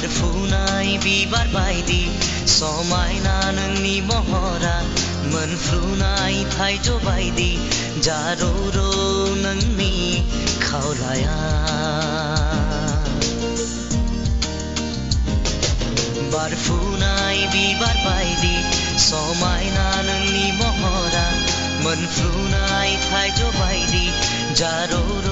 बारफुनाय बिबार बायदि समायना नोंनि महरा मोनफ्रुनाय थाइजौ बायदि जारौ रौ नोंनि खावलाया बारफुनाय बिबार बायदि समायना नोंनि महरा मोनफ्रुनाय थाइजौ बायदि जारौ रौ